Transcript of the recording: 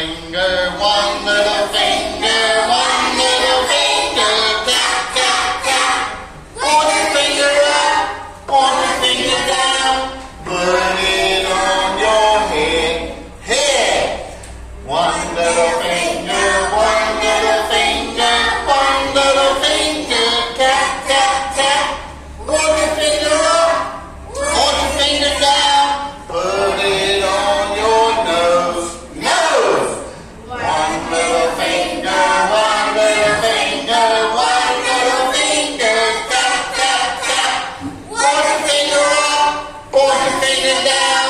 one little down.